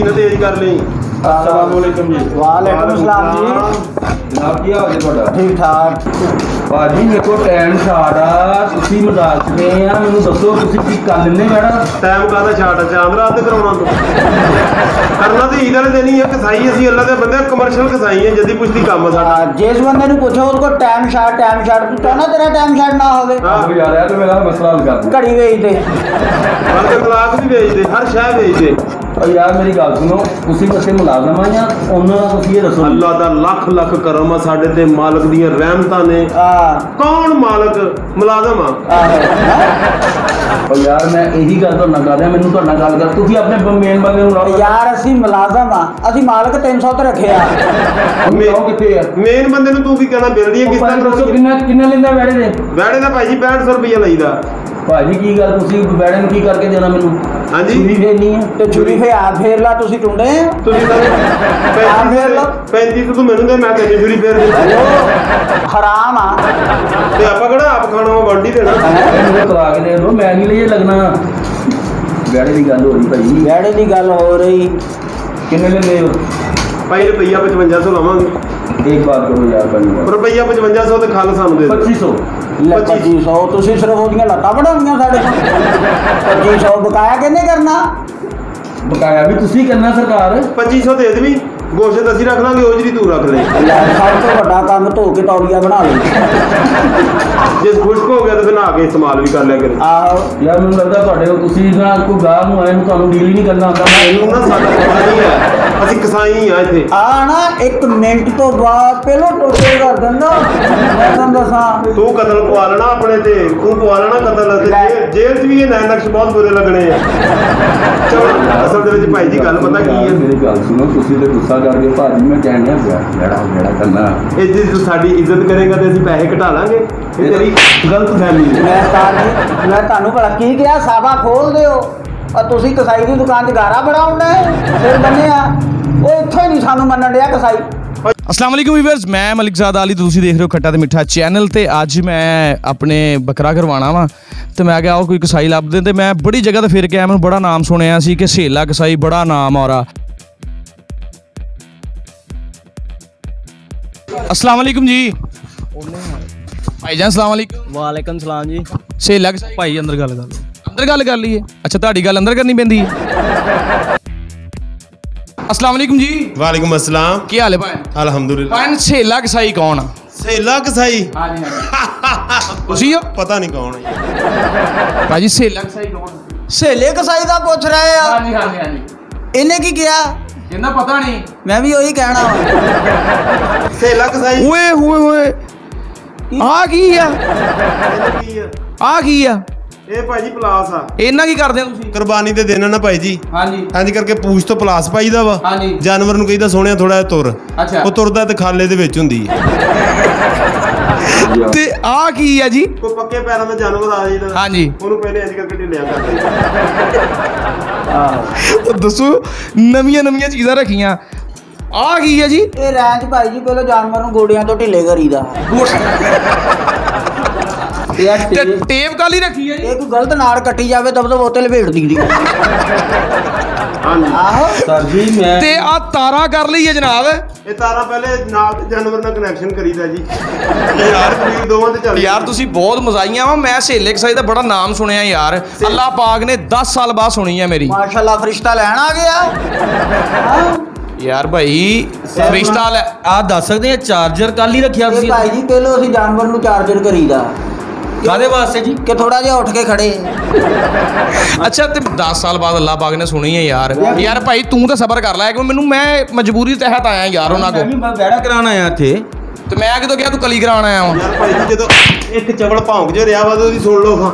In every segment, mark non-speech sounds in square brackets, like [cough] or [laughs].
ਵੀ ਨਾ ਤੇਜ਼ ਕਰ ਲਈ। ਅਸਲਾਮੁਅਲੈਕਮ ਜੀ। ਵਾਲੇਕੁਮ ਸਲਾਮ ਜੀ। ਜਨਾਬ ਕੀ ਹਾਲ ਹੈ ਤੁਹਾਡਾ? ਠੀਕ ਠਾਕ ਭਾਜੀ ਮੇਰੇ ਕੋਲ ਟਾਈਮ ਸ਼ਾਟ ਆ। ਤੁਸੀਂ ਮਜ਼ਾਕ ਗਏ ਆ। ਮੈਨੂੰ ਦੱਸੋ ਤੁਸੀਂ ਕੀ ਕਰ ਲੈਂਦੇ ਮੈਡਮ? ਟਾਈਮ ਕਾਹਦਾ ਛਾਟ ਚਾਂਦ ਰਾਤ ਤੇ ਕਰਾਉਣਾ ਤੂੰ। ਕਰਨਾ ਤੇ ਈਦ ਵਾਲੇ ਦਿਨ ਹੀ ਆ ਕਸਾਈ ਅਸੀਂ ਅੱਲਾ ਦੇ ਬੰਦੇ ਕਮਰਸ਼ੀਅਲ ਕਸਾਈ ਆ ਜਦੀ ਪੁੱਛਦੀ ਕੰਮ ਆ ਸਾਡਾ। ਆ, ਜਿਸ ਬੰਦੇ ਨੂੰ ਪੁੱਛੋ ਉਹਦੇ ਕੋਲ ਟਾਈਮ ਸ਼ਾਟ ਟਾਈਮ ਸ਼ਾਟ ਤੂੰ ਚਾਹਨਾ ਤੇਰਾ ਟਾਈਮ ਸ਼ਾਟ ਨਾ ਹੋਵੇ। ਹਾਂ। ਯਾਰ ਆ ਤੇ ਮੇਰਾ ਮਸਲਾ ਹੱਲ ਕਰ ਘੜੀ ਵੇਚ ਦੇ ਬਲਕਿ ਗਲਾਸ ਵੀ ਵੇਚਦੇ ਹਰ ਸ਼ੈ ਵੇਚਦੇ। ਯਾਰ ਮੇਰੀ ਗੱਲ ਸੁਣੋ ਤੁਸੀਂ ਵਸੇ ਮੁਲਾਜ਼ਮ ਆ ਜਾਂ ਉਹਨਾਂ ਦਾ ਤੁਸੀਂ ਇਹ ਦੱਸੋ। ਅੱਲਾ ਦਾ ਲੱਖ ਲੱਖ ਕਰਮ ਆ ਸਾਡੇ ਤੇ ਮਾਲਕ ਦੀਆਂ ਰਹਿਮਤਾਂ ਨੇ। ਆ। ਕੌਣ ਮਾਲਕ? ਮੁਲਾਜ਼ਮ ਆ। ਓ ਯਾਰ ਮੈਂ ਇਹੀ ਗੱਲ ਤੁਹਾਡੇ ਨਾਲ ਕਰ ਰਿਹਾ ਮੈਨੂੰ ਤੁਹਾਡੇ ਨਾਲ ਗੱਲ ਕਰ ਤੁਸੀਂ ਆਪਣੇ ਮੇਨ ਬੰਦੇ ਨੂੰ ਲਾਓ ਯਾਰ ਅਸੀਂ ਮੁਲਾਜ਼ਮ ਆ ਅਸੀਂ ਮਾਲਕ 300 ਤੇ ਰੱਖਿਆ ਉਹ ਕਿੱਥੇ ਆ? ਮੇਨ ਬੰਦੇ ਨੂੰ ਤੂੰ ਕੀ ਕਹਿਣਾ ਬਿਲਦੀ ਹੈ ਕਿਸ ਭਾਈ ਦੱਸੋ ਤਰ੍ਹਾਂ ਕਿੰਨਾ ਕਿੰਨਾ ਲੈਂਦਾ ਵੈੜੇ ਦੇ? ਵੈੜੇ ਦਾ ਭਾਈ ਜੀ 6500 ਰੁਪਏ ਲਈਦਾ। ਭਾਜੀ ਕੀ ਗੱਲ ਤੁਸੀਂ ਵੈੜੇ ਨੂੰ ਕੀ ਕਰਕੇ ਦੇਣਾ ਮੈਨੂੰ? ਹਾਂਜੀ। ਚੂੜੀ ਫੇਰਨੀ ਆ ਤੇ ਛੁਰੀ ਫੇ ਆ ਫੇਰ ਲਾ ਤੁਸੀਂ ਟੁੰਡੇ ਆ? ਤੁਸੀਂ ਤਾਂ ਆ ਫੇਰ ਲਓ। 35 ਤੋਂ ਤੂੰ ਮੈਨੂੰ ਦੇ ਮੈਂ ਤੈਨੂੰ ਜੁਰੀ ਫੇਰ ਦੇ। ਹਰਾਮ ਆ। ਤੇ ਆਪਾਂ ਕਿਹੜਾ ਆਪ ਖਾਣਾ ਵਾ ਵੰਡੀ ਦੇਣਾ। ਮੈਨੂੰ ਕਰਾ ਕੇ ਦੇ ਦੋ ਮੈਂ ਨਹੀਂ ਲਈ ਲੱਗਣਾ। ਵੈੜੇ ਦੀ ਗੱਲ ਹੋ ਰਹੀ ਭਾਈ। ਵਿਹੜੇ ਦੀ ਗੱਲ ਹੋ ਰਹੀ। ਕਿੰਨੇ ਲੈਂਦੇ ਹੋ? ਭਾਈ ਰੁਪਈਆ 5500 ਲਵਾਂਗੇ। ਇੱਕ ਬਾਤ ਕਰੋ ਯਾਰ ਭਾਈ ਰੁਪਈਆ 5500 ਤੇ ਖਲ ਸਾਨੂੰ ਦੇ ਦੇ 2500 ਲੈ ਪੱਚੀ। 2500 ਤੁਸੀਂ ਸਿਰਫ ਉਹਦੀਆਂ ਲੱਤਾਂ ਵੜਾਉਣੀਆਂ ਸਾਡੇ ਕੋਲ। 2500 ਬਕਾਇਆ ਕਿਹਨੇ ਕਰਨਾ? ਬਕਾਇਆ ਵੀ ਤੁਸੀਂ ਕਰਨਾ ਸਰਕਾਰ। 2500 ਦੇ ਦੇਵੀਂ। ਗੋਸ਼ਤ ਅਸੀਂ ਰੱਖ ਲਾਂਗੇ ਉਹ ਜਿਹੜੀ ਤੂੰ ਰੱਖ ਲੈ ਲੈ ਸਭ ਤੋਂ ਵੱਡਾ ਕੰਮ ਧੋ ਕੇ ਤੌਲੀਆ ਬਣਾ ਲਈ। ਜੇ ਖੁਸ਼ਕ ਹੋ ਗਿਆ ਤਾਂ ਫਿਰ ਨਹਾ ਕੇ ਇਸਤੇਮਾਲ ਵੀ ਕਰ ਲਿਆ ਕਰੇ। ਆਹੋ। ਯਾਰ ਮੈਨੂੰ ਲੱਗਦਾ ਤੁਹਾਡੇ ਕੋਲ ਤੁਸੀਂ ਨਾ ਕੋਈ ਗਾਹ ਨੂੰ ਆਏ ਨੂੰ ਤੁਹਾਨੂੰ ਡੀਲ ਹੀ ਨਹੀਂ ਕਰਨਾ ਆਉਂਦਾ। ਇਹਨੂੰ ਨਾ ਸਾਡਾ ਪਤਾ ਨਹੀਂ ਹੈ। ਅਸੀਂ ਕਸਾਈ ਆ ਇੱਥੇ। ਆ ਨਾ ਇੱਕ ਮਿੰਟ ਤੋਂ ਬਾਅਦ ਪਹਿਲੋਂ ਟੋਟੇ ਕਰ ਦਿੰਦਾ। ਮੈਂ ਤੁਹਾਨੂੰ ਦੱਸਾਂ। ਤੂੰ ਕਤਲ ਪਵਾ ਲੈਣਾ ਆਪਣੇ ਤੇ। ਤੂੰ ਪਵਾ ਲੈਣਾ ਕਤਲ ਤੇ। ਲੈ। ਜੇਲ੍ਹ- ਜੇਲ੍ਹ 'ਚ ਵੀ ਇਹ ਨੈਣ ਨਕਸ਼ ਬਹੁਤ ਬੁਰੇ ਲੱਗਣੇ ਆ। ਚਲੋ ਅਸਲ ਦੇ ਵਿੱਚ ਭਾਈ ਜੀ ਗੱਲ ਪਤਾ ਕੀ ਹੈ? ਮੇਰੀ ਗੱਲ ਸੁਣੋ ਤੁਸੀਂ ਤੇ ਗੁੱਸਾ ਕਰਕੇ ਭਾਜੀ ਮੈਂ ਕਹਿਣ ਡਿਆ ਜਿਹੜਾ ਜਿਹੜਾ ਕਰਨਾ। ਇਹ ਜੇ ਤੂੰ ਸਾਡੀ ਇੱਜ਼ਤ ਕਰੇਗਾ ਤੇ ਅਸੀਂ ਪੈਸੇ ਘਟਾ ਲਾਂਗੇ। ਇਹ ਤੇਰੀ ਗਲਤ ਫਹਿਮੀ ਹੈ। ਮੈਂ ਤਾਂ ਜੀ ਮੈਂ ਤੁਹਾਨੂੰ ਭਲਾ ਕੀ ਕਿਹਾ ਸਾਬਾ ਖੋਲ ਦਿਓ। ਆ ਤੁਸੀਂ ਕਸਾਈ ਦੀ ਦੁਕਾਨ 'ਚ ਗਾਰਾ ਬੜਾਉਂਦੇ ਫਿਰ ਬੰਨਿਆ ਉਹ ਇੱਥੋਂ ਹੀ ਨਹੀਂ ਸਾਨੂੰ ਮੰਨਣ ਡਿਆ ਕਸਾਈ। ਅਸਲਾਮ ਅਲੈਕੁਮ ਵੀਵਰਸ ਮੈਂ ਮਲਿਕਜ਼ਾਦ ਤੇ ਤੁਸੀਂ ਦੇਖ ਰਹੇ ਹੋ ਖੱਟਾ ਤੇ ਮਿੱਠਾ ਚੈਨਲ ਤੇ। ਅੱਜ ਮੈਂ ਆਪਣੇ ਬੱਕਰਾ ਕਰਵਾਉਣਾ ਵਾ ਤੇ ਮੈਂ ਕਿਹਾ ਉਹ ਕੋਈ ਕਸਾਈ ਲੱਭਦੇ ਤੇ ਮੈਂ ਬੜੀ ਜਗ੍ਹਾ ਤੇ ਫਿਰ ਕੇ ਆਇਆ ਮੈਨੂੰ ਬੜਾ ਨਾਮ ਸੁਣਿਆ ਸੀ ਕਿ ਸੇਲਾ ਕਸਾਈ ਬੜਾ ਨਾਮ ਔਰਾ ਅਸਲਾਮ ਅਲੈਕੁਮ ਜੀ। ਭਾਈਜਾਨ ਅਸਲਾਮ ਅਲੈਕੁਮ। ਵਾਲੇਕਮ ਸਲਾਮ ਜੀ। ਸੇਲਾ ਕਸਾਈ ਭਾਈ ਅੰਦਰ ਗੱਲ ਕਰ। ਅੰਦਰ ਗੱਲ ਕਰ ਲਈਏ। ਅੱਛਾ ਤੁਹਾਡੀ ਗੱਲ ਅੰਦਰ ਕਰਨੀ ਪੈਂਦੀ ਹੈ। ਅਸਲਾਮ ਅਲੈਕੁਮ ਜੀ। ਵਾਲੇਕੁਮ ਅਸਲਾਮ। ਕੀ ਹਾਲ ਹੈ ਭਾਈ? ਅਲਹਮਦੁਲਿਲਾ। ਭਾਈ ਸੇਲਾ ਕਸਾਈ ਕੌਣ ਆ? ਸੇਲਾ ਕਸਾਈ ਹਾਂਜੀ ਹਾਂਜੀ। [laughs] ਤੁਸੀਂ ਹੋ? ਪਤਾ ਨਹੀਂ ਕੌਣ ਹੈ। ਭਾਜੀ ਸੇਲਾ ਕਸਾਈ ਕੌਣ ਆ? ਸਹੇਲੇ ਕਸਾਈ ਦਾ ਪੁੱਛ ਰਹੇ ਆ। ਹਾਂਜੀ ਹਾਂਜੀ ਹਾਂਜੀ। ਇਹਨੇ ਕੀ ਕਿਹਾ? ਕਹਿੰਦਾ ਪਤਾ ਨਹੀਂ ਮੈਂ ਵੀ ਉਹੀ ਕਹਿਣਾ ਵਾ। ਸੇਲਾ ਕਸਾਈ ਓਏ ਹੋਏ ਹੋਏ ਆ ਕੀ ਆ? ਆ ਆ ਕੀ ਆ? ਇਹ ਭਾਈ ਜੀ ਪਲਾਸ ਆ। ਇਹਨਾਂ ਕੀ ਕਰਦੇ ਹੋ ਤੁਸੀਂ? ਕੁਰਬਾਨੀ ਦੇ ਦਿਨ ਆ ਨਾ ਭਾਈ ਜੀ। ਹਾਂਜੀ। ਹਾਂਜੀ ਕਰਕੇ ਪੂਛ ਤੋਂ ਪਲਾਸ ਪਾਈਦਾ ਵਾ। ਹਾਂਜੀ। ਜਾਨਵਰ ਨੂੰ ਕਹੀਦਾ ਸੋਹਣਿਆ ਥੋੜਾ ਤੁਰ। ਅੱਛਾ। ਉਹ ਤੁਰਦਾ ਤੇ ਖਾਲੇ ਦੇ ਵਿੱਚ ਹੁੰਦੀ ਹੈ [laughs] ਤੇ ਆ ਕੀ ਆ ਜੀ? ਕੋਈ ਪੱਕੇ ਪੈਰਾਂ ਦਾ ਜਾਨਵਰ ਆ ਜਾਂਦਾ ਹਾਂਜੀ। ਉਹਨੂੰ ਪਹਿਲੇ ਇੰਜ ਕਰਕੇ ਢਿੱਲਿਆ ਕਰਦੇ ਉਹ ਦੱਸੋ ਨਵੀਆਂ ਨਵੀਆਂ ਚੀਜ਼ਾਂ ਰੱਖੀਆਂ। ਆ ਕੀ ਆ ਜੀ? ਇਹ ਰੈਂਚ ਭਾਈ ਜੀ ਪਹਿਲਾਂ ਜਾਨਵਰ ਨੂੰ ਗੋੜਿਆਂ ਤੋਂ ਢਿੱਲੇ ਕਰੀਦਾ। ਤੇ ਟੇਪ ਕਾਲੀ ਰੱਖੀ ਆ ਜੀ? ਇਹ ਕੋਈ ਗਲਤ ਨਾੜ ਕੱਟੀ ਜਾਵੇ ਤਬ ਤਾਂ ਬੋਤਲ ਲਪੇਟ ਆਹੋ ਸਰ ਜੀ ਮੈਂ ਤੇ ਆ ਤਾਰਾ ਕਰ ਲਈ ਹੈ ਜਨਾਬ। ਇਹ ਤਾਰਾ ਪਹਿਲੇ ਨਾਲ ਤੇ ਜਾਨਵਰ ਨਾਲ ਕਨੈਕਸ਼ਨ ਕਰੀਦਾ ਜੀ। ਯਾਰ ਕਬੀਰ ਦੋਵਾਂ ਤੇ ਚੱਲ ਯਾਰ ਤੁਸੀਂ ਬਹੁਤ ਮਜ਼ਾਈਆਂ ਵਾ। ਮੈਂ ਸੇਲੇ ਕਸਾਈ ਦਾ ਬੜਾ ਨਾਮ ਸੁਣਿਆ ਯਾਰ। ਅੱਲਾਹ ਪਾਕ ਨੇ 10 ਸਾਲ ਬਾਅਦ ਸੁਣੀ ਆ ਮੇਰੀ। ਮਾਸ਼ਾਅੱਲਾ ਫਰਿਸ਼ਤਾ ਲੈਣ ਆ ਗਿਆ। ਹਾਂ ਯਾਰ ਭਾਈ ਫਰਿਸ਼ਤਾ ਲੈ ਆ ਦੱਸ ਸਕਦੇ ਆ ਚਾਰਜਰ ਕੱਲ ਹੀ ਰੱਖਿਆ ਤੁਸੀਂ ਭਾਈ ਜੀ ਪਹਿਲਾਂ ਅਸੀਂ ਜਾਨਵਰ ਨੂੰ ਚਾਰਜਰ ਕਰੀਦਾ। ਕਾਦੇ ਵਾਸਤੇ ਜੀ? ਕਿ ਥੋੜਾ ਜਿਹਾ ਉੱਠ ਕੇ ਖੜੇ। ਅੱਛਾ ਤੇ 10 ਸਾਲ ਬਾਅਦ ਅੱਲਾਹ ਪਾਕ ਨੇ ਸੁਣੀ ਹੈ ਯਾਰ। ਯਾਰ ਭਾਈ ਤੂੰ ਤਾਂ ਸਬਰ ਕਰ ਲੈ ਕਿ ਮੈਨੂੰ ਮੈਂ ਮਜਬੂਰੀ ਤਹਿਤ ਆਇਆ ਯਾਰ ਉਹਨਾਂ ਵੀ ਮੈਂ ਵੈੜਾ ਕਰਾਉਣ ਆਇਆ ਇੱਥੇ। ਤੇ ਮੈਂ ਕਿਦੋਂ ਕਿਹਾ ਤੂੰ ਕਲੀ ਕਰਾਉਣ ਆਇਆ ਵਾਂ? ਯਾਰ ਭਾਈ ਜੀ ਜਦੋਂ ਇੱਕ ਚਵਲ ਭੌਂਕ ਜੋ ਰਿਹਾ ਵਾ ਤੇ ਉਹਦੀ ਸੁਣ ਲਓ ਖਾਂ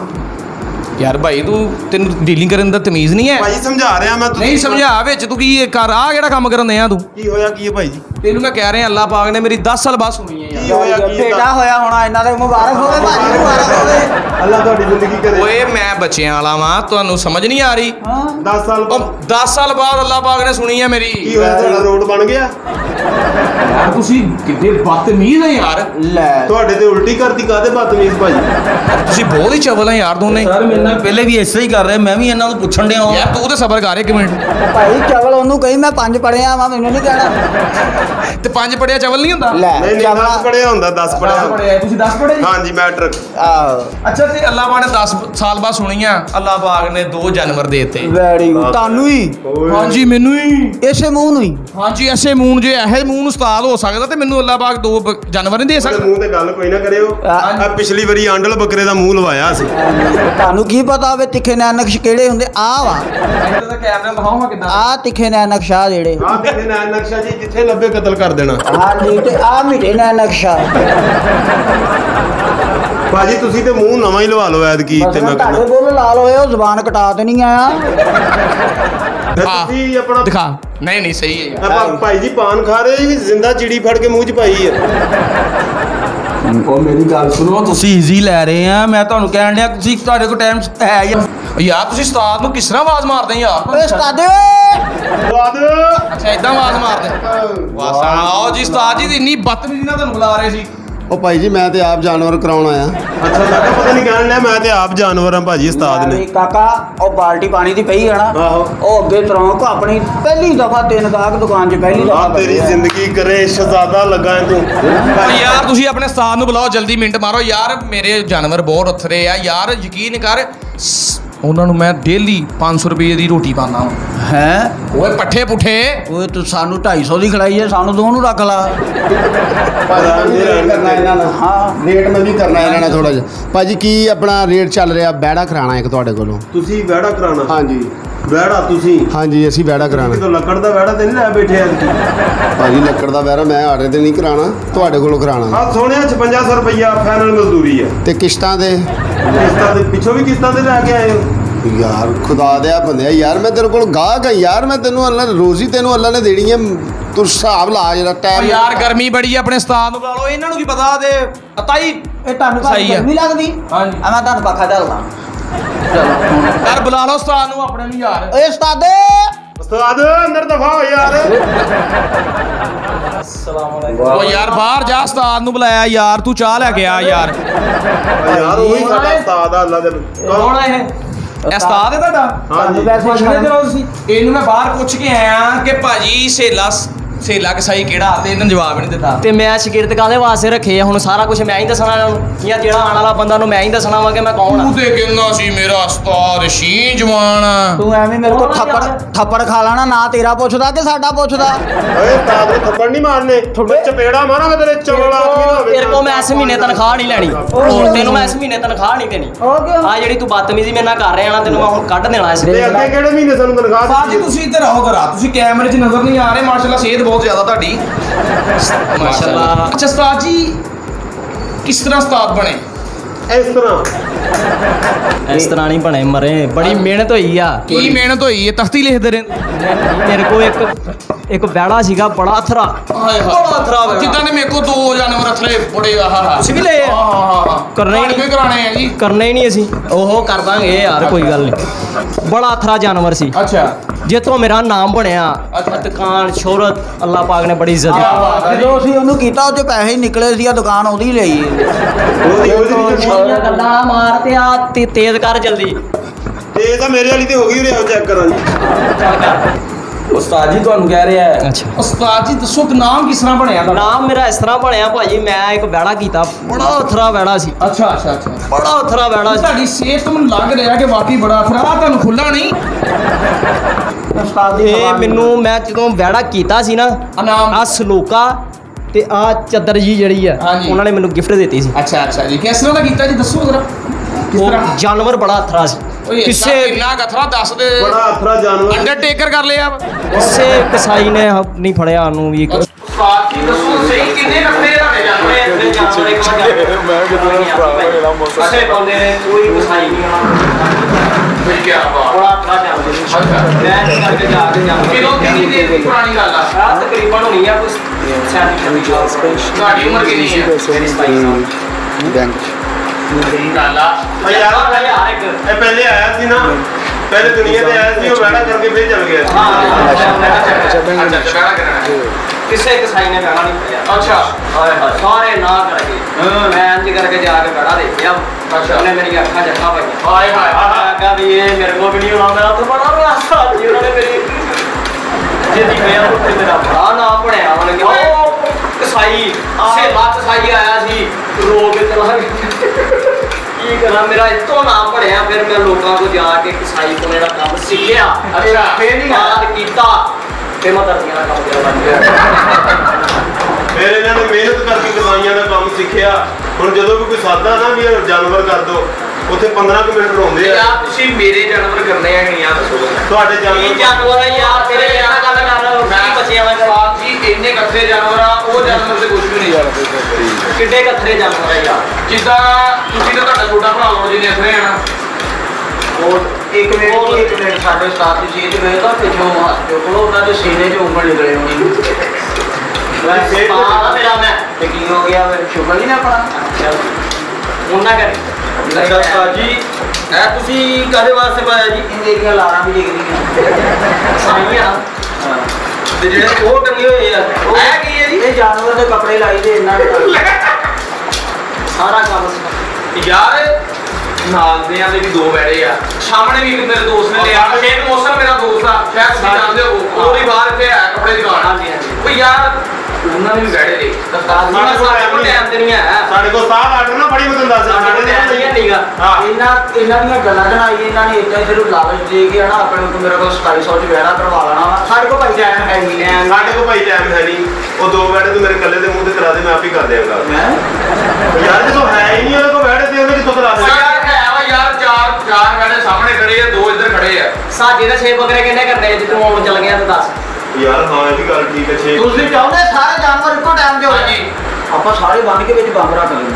ਯਾਰ ਭਾਈ ਤੂੰ ਤੈਨੂੰ ਡੀਲਿੰਗ ਕਰਨ ਦਾ ਤਮੀਜ਼ ਨਹੀਂ ਹੈ? ਭਾਈ ਸਮਝਾ ਰਿਹਾ ਮੈਂ ਤੁਸੀਂ- ਨਹੀਂ ਸਮਝਾ ਵਿੱਚ ਤੂੰ ਕੀ ਇਹ ਕਰ? ਆ ਕਿਹੜਾ ਕੰਮ ਕਰਨ ਦਿਆਂ ਤੂੰ? ਕੀ ਹੋਇਆ ਕੀ ਹੈ ਭਾਈ ਜੀ? ਤੈਨੂੰ ਮੈਂ ਕਹਿ ਰਿਹਾ ਅੱਲਾਹ ਪਾਕ ਨੇ ਮੇਰੀ 10 ਸਾਲ ਬਾਅਦ ਸੁਣੀ ਹੈ ਯਾਰ। ਕੀ ਹੋਇਆ ਕੀ ਬੇਟਾ ਹੋਇਆ ਹੋਣਾ ਇਹਨਾਂ ਦੇ ਮੁਬਾਰਕ ਹੋਵੇ ਭਾਜੀ ਮੁਬਾਰਕ ਹੋਵੇ। ਅੱਲਾ ਤੁਹਾਡੀ ਜ਼ਿੰਦਗੀ ਕਰੇ। ਓਏ ਮੈਂ ਬੱਚਿਆਂ ਵਾਲਾ ਵਾਂ ਤੁਹਾਨੂੰ ਸਮਝ ਨਹੀਂ ਆ ਰਹੀ। ਹਾਂ। 10 ਸਾਲ ਉਹ 10 ਸਾਲ ਬਾਅਦ ਅੱਲਾਹ ਪਾਕ ਨੇ ਸੁਣੀ ਹੈ ਮੇਰੀ। ਕੀ ਹੋਇਆ ਤੁਹਾਡਾ ਰੋਡ ਬਣ ਗਿਆ? ਯਾਰ ਤੁਸੀਂ ਕਿੱਡੇ ਬਦਤਮੀਜ਼ ਹੈ ਯਾਰ। ਲੈ। ਤੁਹਾਡੇ ਤੇ ਉਲਟੀ ਕਰਤੀ ਕਾਦੇ ਬਦਤਮੀਜ਼ ਭਾਈ ਤੁਸੀਂ ਬਹੁਤ ਹੀ ਚਵਲ ਹੈ ਯਾਰ ਦੋਨੇ। ਸਰ ਮੈਨੂੰ ਇਹਨਾਂ ਪਹਿਲੇ ਵੀ ਇਸੇ ਹੀ ਕਰ ਰਹੇ ਮੈਂ ਵੀ ਇਹਨਾਂ ਨੂੰ ਪੁੱਛਣ ਡਿਆ। ਯਾਰ ਤੂੰ ਤੇ ਸਬਰ ਕਰ ਇੱਕ ਮਿੰਟ। ਭਾਈ ਚਵਲ ਉਹਨੂੰ ਕਹੀ ਮੈਂ ਪੰਜ ਪੜਿਆ ਵਾਂ ਮੈਨੂੰ ਨਹੀਂ ਕਹਿਣਾ। ਤੇ ਪੰਜ ਪੜਿਆ ਚਵਲ ਨਹੀਂ ਹੁੰਦਾ? ਲੈ ਨਹੀਂ ਨਹੀਂ 10 ਚਵਲ ਪੜਿਆ ਹੁੰਦਾ 10 ਪੜਿਆ ਹੁੰਦਾ। ਪੜਿਆ ਤੁਸੀਂ 10 ਪੜੇ ਹਾਂਜੀ ਮੈਟ੍ਰਿਕ। ਆਹੋ। ਅੱਛਾ ਤੇ ਅੱਲਾਹ ਪਾਕ ਨੇ 10 ਸਾਲ ਬਾਅਦ ਸੁਣੀਆਂ ਅੱਲਾਹ ਪਾਕ ਨੇ ਦੋ ਜਾਨਵਰ ਦੇ ਦਿੱਤੇ। ਵੈਰੀ ਗੁੱਡ ਤੁਹਾਨੂੰ ਹੀ? ਹਾਂਜੀ ਮੈਨੂੰ ਹੀ। ਇਸੇ ਮੂੰਹ ਨੂੰ ਹੀ? ਹਾਂਜੀ ਐਸੇ ਮੂਨ ਜੇ ਇਹੇ ਮੂਨ ਉਸਤਾਦ ਹੋ ਸਕਦਾ ਤੇ ਮੈਨੂੰ ਅੱਲਾਹ ਪਾਕ ਦੋ ਬ- ਜਾਨਵਰ ਨਹੀਂ ਦੇ ਸਕਦਾ। ਮੂੰਹ ਤੇ ਗੱਲ ਕੋਈ ਨਾ ਕਰਿਓ। ਆ ਪਿਛਲੀ ਵਾਰੀ ਆਂਡਲ ਬੱਕਰੇ ਦਾ ਮੂੰਹ ਲਵਾਇਆ ਸੀ। ਤੁਹਾਨੂੰ ਕੀ ਪਤਾ ਹੋਵੇ ਤਿੱਖੇ ਨੈਣ ਨਕਸ਼ ਕਿਹੜੇ ਹੁੰਦੇ? ਆ ਵਾ। ਕੈਮਰਾ ਕਿਦਾਂ? ਆ ਤਿੱਖੇ ਨੈਣ ਨਕਸ਼ਾ ਜਿਹੜੇ। ਆਹ ਦੇਖੇ ਨਾ ਨਕਸ਼ਾ ਜੀ ਜਿੱਥੇ ਲੱਭੇ ਕਤਲ ਕਰ ਦੇਣਾ। ਹਾਂਜੀ ਤੇ ਆ ਮਿੱਠੇ ਨੈਣ ਨਕਸ਼ਾ ਭਾਜੀ ਤੁਸੀਂ ਤੇ ਮੂੰਹ ਨਵਾਂ ਹੀ ਲਵਾ ਲਓ ਐਤਕੀ ਤੇ ਮੈਂ ਤੁਹਾਡੇ ਕਹਿੰਦਾ ਬੋਲ ਲਾਲ ਹੋਏ ਉਹ ਜ਼ਬਾਨ ਕਟਾ ਤੇ ਨਹੀਂ ਆਇਆ। ਤੁਸੀਂ ਆਪਣਾ ਦਿਖਾ। ਨਹੀਂ ਨਹੀਂ ਸਹੀ ਹੈ। ਯਾਰ। ਆਪਾਂ ਭਾਈ ਜੀ ਪਾਨ ਖਾ ਰਹੇ ਜੀ ਜ਼ਿੰਦਾ ਚਿੜੀ ਫੜ ਕੇ ਮੂੰਹ 'ਚ ਪਾਈ ਹੈ। ਉਹ ਮੇਰੀ ਗੱਲ ਸੁਣੋ ਤੁਸੀਂ ਈਜ਼ੀ ਲੈ ਰਹੇ ਆ ਮੈਂ ਤੁਹਾਨੂੰ ਕਹਿਣ ਡਿਆ ਤੁਸੀਂ ਤੁਹਾਡੇ ਕੋਲ ਟਾਈਮ ਹੈ ਜਾਂ ਯਾਰ ਤੁਸੀਂ ਉਸਤਾਦ ਨੂੰ ਕਿਸ ਤਰ੍ਹਾਂ ਆਵਾਜ਼ ਮਾਰਦੇ ਯਾਰ? ਓਏ ਉਸਤਾਦੇ। ਬਾਦ ਅੱਛਾ ਇਦਾਂ ਆਵਾਜ਼ ਮਾਰਦੇ। ਵਾਹ। ਆਓ ਜੀ ਉਸਤਾਦ ਜੀ ਦੀ ਇੰਨੀ ਬਦਤਮੀਜ਼ੀ ਨਾਲ ਤੁਹਾਨੂੰ ਬੁਲਾ ਰਹੇ ਸੀ। ਉਹ ਭਾਈ ਜੀ ਮੈਂ ਤੇ ਆਪ ਜਾਨਵਰ ਕਰਾਉਣ ਆਇਆ। ਅੱਛਾ ਸਾਡਾ ਪਤਾ ਨਹੀਂ ਕਹਿਣ ਲਿਆ ਮੈਂ ਤੇ ਆਪ ਜਾਨਵਰ ਹਾਂ ਭਾਜੀ ਉਸਤਾਦ ਵੀ ਨੇ ਕਾਕਾ ਉਹ ਬਾਲਟੀ ਪਾਣੀ ਦੀ ਪਈ ਹੈ ਨਾ। ਉਹ ਅੱਗੇ ਤਰੋਂਕ ਆਪਣੀ ਪਹਿਲੀ ਦਫਾ ਤਿੰਨ ਗਾਹਕ ਦੁਕਾਨ 'ਚ ਪਹਿਲੀ ਦਫਾ ਆ ਤੇਰੀ ਜ਼ਿੰਦਗੀ ਕਰੇ ਸ਼ਹਜ਼ਾਦਾ ਲੱਗਾ ਤੂੰ। ਯਾਰ ਤੁਸੀਂ ਆਪਣੇ ਉਸਤਾਦ ਨੂੰ ਬੁਲਾਓ ਜਲਦੀ ਮਿੰਟ ਮਾਰੋ। ਯਾਰ ਮੇਰੇ ਜਾਨਵਰ ਬਹੁਤ ਉਥਰੇ ਆ। ਯਾਰ ਯਕੀਨ ਕਰ ਉਹਨਾਂ ਨੂੰ ਮੈਂ ਡੇਲੀ 500 ਰੁਪਏ ਦੀ ਰੋਟੀ ਪਾਉਂਦਾ ਹਾਂ। ਹੈ? ਓਏ ਪੱਠੇ ਪੁੱਠੇ। ਓਏ ਤੂੰ ਸਾਨੂੰ 250 ਦੀ ਖਲਾਈ ਹੈ ਸਾਨੂੰ ਦੋ ਨੂੰ ਰੱਖ ਲਾ। ਭਾਜੀ ਮੈਂ ਵੀ ਰੇਟ ਕਰਨਾ ਇਹਨਾਂ ਨਾਲ ਹਾਂ। ਰੇਟ ਮੈਂ ਵੀ ਕਰਨਾ ਇਹਨਾਂ ਨਾਲ ਥੋੜਾ ਜਿਹਾ। ਭਾਜੀ ਕੀ ਆਪਣਾ ਰੇਟ ਚੱਲ ਰਿਹਾ? ਬੈੜਾ ਕਰਾਣਾ ਇੱਕ ਤੁਹਾਡੇ ਕੋਲੋਂ। ਤੁਸੀਂ ਵਿਹੜਾ ਕਰਾਣਾ ਹਾਂਜੀ। ਵਿਹੜਾ ਤੁਸੀਂ? ਹਾਂਜੀ ਅਸੀਂ ਬੈੜਾ ਕਰਾਣਾ ਕਿਤੋਂ ਲੱਕੜ ਦਾ ਵਿਹੜਾ ਤੇ ਨਹੀਂ ਲੈ ਬੈਠੇ ਆ ਭਾਜੀ ਲੱਕੜ ਦਾ ਬੈੜਾ ਮੈਂ ਆਰਡਰ ਤੇ ਨਹੀਂ ਕਰਾਣਾ ਤੁਹਾਡੇ ਕੋਲੋਂ ਕਰਾਣਾ ਆ ਸੋਹਣਿਆ 5600 ਰੁਪਈਆ ਫਾਈਨਲ ਮਜ਼ਦੂਰੀ ਹੈ। ਤੇ ਕਿਸ਼ਤਾਂ ਦੇ? ਕਿਸ਼ਤਾਂ ਦੇ ਪਿੱਛੋਂ ਵੀ ਕਿਸ਼ਤਾਂ ਤੇ ਲੈ ਕੇ ਆਏ ਹੋ? ਯਾਰ ਖੁਦਾ ਦਿਆ ਬੰਦਿਆ ਯਾਰ ਮੈਂ ਤੇਰੇ ਕੋਲ ਗਾਹਕ ਆ। ਯਾਰ ਮੈਂ ਤੈਨੂੰ ਅੱਲਾ ਰੋਜ਼ੀ ਤੈਨੂੰ ਅੱਲਾ ਨੇ ਦੇਣੀ ਹੈ ਤੂੰ ਹਿਸਾਬ ਲਾ ਜਿਹੜਾ ਓ ਟਾਈਮ ਯਾਰ ਗਰਮੀ ਬੜੀ ਆ ਆਪਣੇ ਉਸਤਾਦ ਨੂੰ ਬੁਲਾ ਲਓ। ਇਹਨਾਂ ਨੂੰ ਕੀ ਪਤਾ ਤੇ ਅਤਾਈ ਇਹ ਤੁਹਾਨੂੰ ਸਹੀ ਭਾਈ ਆ। ਗਰਮੀ ਲੱਗਦੀ? ਹਾਂਜੀ। ਆ ਮੈਂ ਤੁਹਾਨੂੰ ਪੱਖਾ ਚੱਲਦਾ। ਚਲੋ। ਯਾਰ ਬੁਲਾ ਲਓ ਉਸਤਾਦ ਨੂੰ ਆਪਣੇ ਨੂੰ ਯਾਰ। ਓਏ ਉਸਤਾਦੇ। ਉਸਤਾਦ ਅੰਦਰ ਦਫਾ ਹੋ ਯਾਰ ਓ ਯਾਰ ਬਾਹਰ ਜਾ ਉਸਤਾਦ ਨੂੰ ਬੁਲਾਇਆ। ਯਾਰ ਤੂੰ ਚਾਹ ਲੈ ਕੇ ਆ ਯਾਰ। ਆ ਯਾਰ ਉਹੀ ਸਾਡਾ ਉਸਤਾਦ ਆ ਅੱਲਾ ਦੇ ਕੌਣ ਹੈ ਇਹ ਇਹ? ਉਸਤਾਦ ਹੈ ਤੁਹਾਡਾ? ਹਾਂਜੀ। ਪੈਸੇ ਤੇ ਰਹੋ ਤੁਸੀਂ। ਇਹਨੂੰ ਮੈਂ ਬਾਹਰ ਪੁੱਛ ਕੇ ਆਇਆ ਕਿ ਭਾਜੀ ਸੇਲਾ ਸੇਲਾ ਕਸਾਈ ਕਿਹੜਾ ਤੇ ਇਹਨਾਂ ਜਵਾਬ ਨਹੀਂ ਦਿੱਤਾ। ਤੇ ਮੈਂ ਸ਼ਗਿਰਦ ਕਾਦੇ ਵਾਸਤੇ ਰੱਖੇ ਆ? ਹੁਣ ਸਾਰਾ ਕੁਝ ਮੈਂ ਹੀ ਦੱਸਣਾ ਇਹਨਾਂ ਨੂੰ। ਜਾਂ ਜਿਹੜਾ ਆਉਣ ਵਾਲਾ ਬੰਦਾ ਨੂੰ ਮੈਂ ਹੀ ਦੱਸਣਾ ਵਾ ਕਿ ਮੈਂ ਕੌਣ ਆ? ਤੂੰ ਤੇ ਕਹਿੰਦਾ ਸੀ ਮੇਰਾ ਉਸਤਾਦ ਸ਼ੀ ਜਵਾਨ ਆ। ਤੂੰ ਐਵੇਂ ਮੇਰੇ ਕੋਲ ਥੱਪੜ ਥੱਪੜ ਖਾ ਲੈਣਾ ਨਾ ਤੇਰਾ ਪੁੱਛਦਾ ਕਿ ਸਾਡਾ ਪੁੱਛਦਾ। ਓਏ ਉਸਤਾਦ ਨੂੰ ਥੱਪੜ ਨਹੀਂ ਮਾਰਨੇ। ਥੋੜੇ ਚਪੇੜਾ ਮਾਰਾਂਗੇ ਤੇਰੇ ਚਵਲ ਆਦਮੀ ਨਾ ਹੋਵੇ ਤੇਰੇ ਕੋਲ ਮੈਂ ਇਸ ਮਹੀਨੇ ਤਨਖਾਹ ਨਹੀਂ ਲੈਣੀ। ਹੋਰ ਤੈਨੂੰ ਮੈਂ ਇਸ ਮਹੀਨੇ ਤਨਖਾਹ ਨਹੀਂ ਦੇਣੀ। ਆ ਜਿਹੜੀ ਤੂੰ ਬਦਤਮੀਜ਼ੀ ਮੇਰੇ ਨਾਲ ਕਰ ਰਿਹਾ ਨਾ ਤੈਨੂੰ ਮੈਂ ਹੁਣ ਕੱਢ ਦੇਣਾ ਇਸ ਤੇ ਵੇਲੇ ਅੱਗੇ ਕਿਹੜੇ ਮਹੀਨੇ ਸਾਨੂੰ ਤਨਖਾਹ ਬਾਜੀ ਦਿੱਤੀ? ਤੁਸੀਂ ਇੱਧਰ ਆਓ ਕਰਾ ਤੁਸੀਂ ਕੈਮਰੇ 'ਚ ਨਜ਼ਰ ਨਹੀਂ ਆ ਰਹੇ ਮਾਸ਼ਾਅੱਲਾ ਸਿਹਤ ਬਹੁਤ ਜ਼ਿਆਦਾ ਤੁਹਾਡੀ। ਮਾਸ਼ਾਅੱਲਾ। ਅੱਛਾ ਉਸਤਾਦ ਜੀ ਕਿਸ ਤਰ੍ਹਾਂ ਉਸਤਾਦ ਬਣੇ? ਇਸ ਤਰ੍ਹਾਂ। ਇਸ ਤਰ੍ਹਾਂ ਨਹੀਂ ਬਣੇ ਮਰੇ। ਬੜੀ ਮਿਹਨਤ ਹੋਈ ਆ। ਕੀ ਮਿਹਨਤ ਹੋਈ? ਹੈ ਤਖਤੀ ਲਿਖਦੇ ਰਹੇ ਮੇਰੇ ਕੋਲ ਇੱਕ ਇੱਕ ਬੈੜਾ ਸੀਗਾ ਬੜਾ ਅਥਰਾ। ਹਾਏ ਬੜਾ ਅਥਰਾ ਹੋਇਆ। ਜਿੱਦਾਂ ਦੇ ਮੇਰੇ ਕੋਲ ਦੋ ਜਾਨਵਰ ਅਥਰੇ ਬੜੇ ਆਹ ਹਾ ਤੁਸੀਂ ਵੀ ਲਏ ਆ? ਹਾਂ ਹਾਂ ਹਾਂ ਕਰਨੇ ਹੀ ਨਹੀਂ। ਕੋਈ ਕਰਾਣੇ ਆ ਜੀ। ਕਰਨਾ ਹੀ ਨਹੀਂ ਅਸੀਂ। ਉਹ ਕਰ ਦਾਂਗੇ ਯਾਰ। ਕੋਈ ਗੱਲ ਨਹੀਂ। ਬੜਾ ਅਥਰਾ ਜਾਨਵਰ ਸੀ। ਅੱਛਾ। ਜਿੱਥੋਂ ਮੇਰਾ ਨਾਮ ਬਣਿਆ ਦੁਕਾਨ ਸ਼ੋਹਰਤ ਅੱਲਾਹ ਪਾਕ ਨੇ ਬੜੀ ਇੱਜ਼ਤ ਦਿੱਤੀ ਜਦੋਂ ਅਸੀਂ ਉਹਨੂੰ ਕੀਤਾ ਉਹ 'ਚ ਪੈਸੇ ਹੀ ਨਿਕਲੇ ਸੀ ਆ ਦੁਕਾਨ ਉਹਦੀ ਲਈ। ਉਹਦੀ ਉਹਦੀ ਵੀ ਛੋਟੀਆਂ ਗੱਲਾਂ ਮਾਰ ਤੇ ਆ ਤੇ ਤੇਜ਼ ਕਰ ਜਲਦੀ। ਤੇ ਇਹ ਤਾਂ ਮੇਰੇ ਵਾਲੀ ਤੇ ਹੋ ਗਈ ਆਓ ਚੈੱਕ ਕਰਾਂ ਜੀ। ਉਸਤਾਦ ਜੀ ਤੁਹਾਨੂੰ ਕਹਿ ਰਿਹਾ ਹੈ। ਅੱਛਾ। ਉਸਤਾਦ ਜੀ ਦੱਸੋ ਕਿ ਨਾਮ ਕਿਸ ਤਰ੍ਹਾਂ ਬਣਿਆ ਤੁਹਾਡਾ? ਨਾਮ ਮੇਰਾ ਇਸ ਤਰ੍ਹਾਂ ਬਣਿਆ ਭਾਜੀ ਮੈਂ ਇੱਕ ਵੈੜਾ ਕੀਤਾ। ਬੜਾ ਅਥਰਾ ਵੈੜਾ ਸੀ। ਅੱਛਾ ਅੱਛਾ ਅੱਛਾ। ਬੜਾ ਅਥਰਾ ਵੈੜਾ ਸੀ। ਤੁਹਾਡੀ ਸਿਹਤ ਮੈਨੂੰ ਲੱਗ ਰਿਹਾ ਕਿ ਵਾਕਈ ਬੜਾ ਆਹ ਤੁਹਾਨੂੰ ਖੁੱਲਾ ਨਹੀਂ? ਉਸਤਾਦ ਇਹ ਜ਼ਬਾਨ ਮੈਨੂੰ ਮੈਂ ਜਦੋਂ ਵੈੜਾ ਕੀਤਾ ਸੀ ਨਾ ਆ ਸਲੋਕਾ ਤੇ ਆ ਚੱਦਰ ਜੀ ਜਿਹੜੀ ਆ। ਉਹਨਾਂ ਨੇ ਮੈਨੂੰ ਗਿਫਟ ਦਿੱਤੀ ਸੀ। ਅੱਛਾ ਅੱਛਾ ਜੀ ਕਿਸ ਤਰ੍ਹਾਂ ਦਾ ਕੀਤਾ ਜੀ? ਦੱਸੋ ਜਰਾ। ਕਿਸ ਉਹ ਤਰ੍ਹਾਂ? ਜਾਨਵਰ ਬੜਾ ਅਥਰਾ ਸੀ। ਕਿਸੇ ਇੰਨਾ ਕਥਰਾ ਦੱਸ ਦੇ। ਬੜਾ ਅਥਰਾ ਜਾਨਵਰ। ਅੰਡਰਟੇਕਰ ਕਰ ਲਿਆ। ਕਿਸੇ ਕਸਾਈ ਨੇ ਨਹੀਂ ਫੜਿਆ ਉਹਨੂੰ ਵੀ ਉਸਤਾਦ ਜੀ ਦੱਸੋ ਸਹੀ ਕਿੰਨੇ ਰੱਖੇ ਤੁਹਾਡੇ ਜਾਨਵਰ ਮੈਂ ਕਿਤੇ ਅਸੇ ਬੰਦੇ ਨੇ ਕੋਈ ਕਸਾਈ ਨਹੀਂ ਆਉਣਾ। ਕੀ ਬਾਤ। ਬੜਾ ਅਥਰਾ ਜਾਨਵਰ। ਮੈਂ ਕਰਕੇ ਜਾ ਕੇ ਜਾਨਵਰ। ਕਿਲੋ ਕਿੰਨੀ ਦੇਰ ਦੀ ਪੁਰਾਣੀ ਗੱਲ ਆ? ਆ ਤਕਰੀਬਨ ਹੋਣੀ ਆ ਕੁਝ 70 ਤੁਹਾਡੀ ਉਮਰ ਕਿੰਨੀ ਹੈ ਮੇਰੀ ਸਤਾਈ ਸਾਲ। ਬੈਂਕ ਗੱਲ ਆ। ਯਾਰ ਇੱਕ ਇਹ ਪਹਿਲੇ ਆਇਆ ਸੀ ਨਾ ਪਹਿਲੇ ਦੁਨੀਆ ਤੇ ਆਇਆ ਸੀ ਉਹ ਵੜਾ ਕਰਕੇ ਫੇਰ ਚਲ ਗਿਆ ਸੀ। ਹਾਂ ਅੱਛਾ ਅੱਛਾ ਕਿਹੜਾ ਕਰਨਾ ਕਿਸੇ ਕਸਾਈ ਨੇ ਗਾਣਾ ਨਹੀਂ ਪਾਇਆ ਅੱਛਾ ਹਾਏ ਹਾਏ ਸਾਰੇ ਨਾ ਕਰਕੇ ਮੈਂ ਇੰਜ ਕਰਕੇ ਜਾ ਕੇ ਗੜਾ ਦੇਖਿਆ ਅੱਛਾ। ਉਹਨੇ ਮੇਰੀ ਅੱਖਾਂ ਜੱਖਾਂ ਪਾਈਆਂ ਹਾਏ ਹਾਏ ਹਾਏ ਆਗਾ ਵੀ ਇਹ ਮੇਰੇ ਕੋਲ ਵੀ ਨਹੀਂ ਹੋਣਾ ਮੇਰਾ ਤਾਂ ਬੜਾ ਰਵਾਸਾ ਜੀ ਉਹਨਾਂ ਨੇ ਮੇਰੀ ਜਿੱਦੀ ਪਿਆ ਉੱਤੇ ਮੇਰਾ ਬੜਾ ਨਾਮ ਬਣਿਆ ਉਹਨਾਂ ਕਰਾਂ ਮੇਰਾ ਇਤੋਂ ਨਾਮ ਬਣਿਆ ਫਿਰ ਮੈਂ ਲੋਕਾਂ ਕੋਲ ਜਾ ਕੇ ਕਸਾਈ ਕੋਲੇ ਦਾ ਕੰਮ ਸਿੱਖਿਆ। ਅੱਛਾ। ਫਿਰ ਨਹੀਂ ਬਾਤ ਕੀਤਾ। ਫਿਰ ਮੈਂ ਦਰਜੀਆਂ ਦਾ ਕੰਮ ਜਿਹੜਾ ਬਣ ਗਿਆ। ਫਿਰ ਇਹਨਾਂ ਨੇ ਮਿਹਨਤ ਕਰਕੇ ਕਸਾਈਆਂ ਦਾ ਕੰਮ ਸਿੱਖਿਆ। ਹੁਣ ਜਦੋਂ ਵੀ ਕੋਈ ਸਾਦਾ ਨਾ ਵੀ ਜਾਨਵਰ ਕਰ ਦੋ ਉੱਥੇ 15 ਕੁ ਮਿੰਟ ਰੋਂਦੇ ਆ। ਯਾਰ ਤੁਸੀਂ ਮੇਰੇ ਜਾਨਵਰ ਕਰਨੇ ਆ ਕਿ ਯਾਰ? ਦੱਸੋ ਤੁਹਾਡੇ ਜਾਨਵਰ ਜਾਨਵਰ ਆ ਯਾਰ ਤੇਰੇ ਇਹਨਾਂ ਗੱਲ ਕਰ ਕੀ ਬੱਚਿਆਂ ਦਾ ਬਾਪ ਜੀ ਇੰਨੇ ਕੱਥੇ ਜਾਨਵਰ ਆ? ਉਹ ਜਾਨਵਰ ਤੇ ਕੁਝ ਵੀ ਨਹੀਂ। ਯਾਰ ਕਿੱਡੇ ਕੱਥਰੇ ਜਾਨਵਰ ਆ ਯਾਰ? ਜਿੱਦਾਂ ਤੁਸੀਂ ਤਾਂ ਤੁਹਾਡਾ ਛੋਟਾ ਭਰਾ ਲੋੜ ਜੀ ਨੇ ਇੱਥੇ ਆਣਾ ਉਹ ਇੱਕ ਮਿੰਟ ਜੀ, ਇੱਕ ਮਿੰਟ ਸਾਡੇ ਉਸਤਾਦ ਦੀ ਚੀਜ਼ ਵੇਖ ਤਾਂ ਪਿੱਛੋਂ ਹੱਥ ਜੋ ਕੋਲ ਉਹਨਾਂ ਦੇ ਸੀਨੇ 'ਚ ਉਂਗਲ ਨਿਕਲੇ ਹੋਣੀ ਬਸ ਪਾ ਮੇਰਾ ਮੈਂ। ਤੇ ਕੀ ਹੋ ਗਿਆ ਫਿਰ? ਸ਼ੁਕਰ ਨਹੀਂ ਨਾ ਆਪਣਾ ਉਹਨਾਂ ਕਰੇ। ਅੱਛਾ ਉਸਤਾਦ ਜੀ ਇਹ ਤੁਸੀਂ ਕਾਹਦੇ ਵਾਸਤੇ ਪਾਇਆ ਜੀ? ਇਹਦੇ ਦੀਆਂ ਲਾਰਾਂ ਵੀ ਡਿੱਗਦੀਆਂ ਸਾਈਆਂ। ਤੇ ਜਿਹੜੇ ਉਹ ਟੰਗੇ ਹੋਏ ਆ ਉਹ ਇਹ ਕੀ ਹੈ ਜੀ ਇਹ ਜਾਨਵਰ ਦੇ ਕੱਪੜੇ ਲਾਈ ਦੇ ਇੰਨਾ ਕੁ। [laughs] ਸਾਰਾ ਕੰਮ ਯਾਰ ਨਾਲ ਦੇ ਆ ਵੀ ਦੋ ਬੈੜੇ ਆ। ਸਾਹਮਣੇ ਵੀ ਇੱਕ ਮੇਰੇ ਦੋਸਤ ਨੇ ਲਿਆ। ਸ਼ੇਖ ਮੌਸਮ ਮੇਰਾ ਦੋਸਤ ਆ। ਸ਼ਾਇਦ ਤੁਸੀਂ ਜਾਣਦੇ ਹੋ। ਉਹ ਵੀ ਬਾਹਰ ਇੱਥੇ ਆ ਕੱਪੜੇ ਦੀ ਦੁਕਾਨ ਹਾਂਜੀ। ਉਹ ਯਾਰ ਉਹਨਾਂ ਨੇ ਵੀ ਬੈੜੇ ਦੇ ਦਸਤਾਰ ਨਾ ਸਾਡੇ ਕੋਲ ਟਾਈਮ ਤੇ ਨਹੀਂ ਹੈ। ਸਾਡੇ ਕੋਲ ਸਾਹ ਆਰਡਰ ਨਾ ਬੜੀ ਮਤਲਬ ਦੱਸ ਸਾਡੇ ਕੋਲ। ਨਹੀਂ ਹਾਂ ਇਹਨਾਂ ਇਹਨਾਂ ਦੀਆਂ ਗੱਲਾਂ ਕਢਾਈ ਇਹਨਾਂ ਨੇ ਇੱਦਾਂ ਹੀ ਸਿਰਫ ਲਾਲਚ ਦੇ ਕੇ ਹਨਾ ਆਪਣੇ ਕੋਲ ਮੇਰੇ ਕੋਲ 2700 ਚ ਵਿਆਹ ਕਰਵਾ ਲੈਣਾ ਵਾ। ਸਾਡੇ ਕੋਲ ਭਾਈ ਟਾਈਮ ਹੈ ਨਹੀਂ ਸਾਡੇ ਕੋਲ ਭਾਈ ਟਾਈਮ ਹੈ ਨਹੀਂ ਉਹ ਦੋ ਬੈਠੇ ਤੂੰ ਮੇਰੇ ਇਕੱਲੇ ਦੇ ਮੂੰਹ ਤੇ ਕਰਾ ਦੇ ਮੈਂ ਆਪ ਹੀ ਕਰ ਦਿਆਂਗਾ ਮੈਂ ਯਾਰ ਜਦੋਂ ਹੈ ਹੀ ਨਹੀਂ ਉਹਦੇ ਕੋਲ ਬੈਠੇ ਤੇ ਉਹਨੇ ਕਿੱਥੋਂ ਕਰਾ ਦੇਣਾ? ਚਾਰ ਬੈੜੇ ਸਾਹਮਣੇ ਖੜੇ ਆ ਦੋ ਇੱਧਰ ਖੜੇ ਆ। ਸਾਜੇ ਦਾ ਛੇ ਬੱਕਰੇ ਕਿੰਨੇ ਕਰਨੇ ਜੇ ਤੂੰ ਆਉਣ ਚੱਲ ਗਿਆ ਤਾਂ ਦੱਸ। ਯਾਰ ਹਾਂ ਇਹ ਵੀ ਗੱਲ ਠੀਕ ਹੈ ਛੇ ਤੁਸੀਂ ਚਾਹੁੰਦੇ ਸਾਰੇ ਜਾਨਵਰ ਇੱਕੋ ਟਾਈਮ ਤੇ ਹੋ ਹਾਂਜੀ। ਆਪਾਂ ਸਾਰੇ ਬੰਨ ਕੇ ਵਿੱਚ ਬੰਬ ਰੱਖ ਲੈਂਦੇ।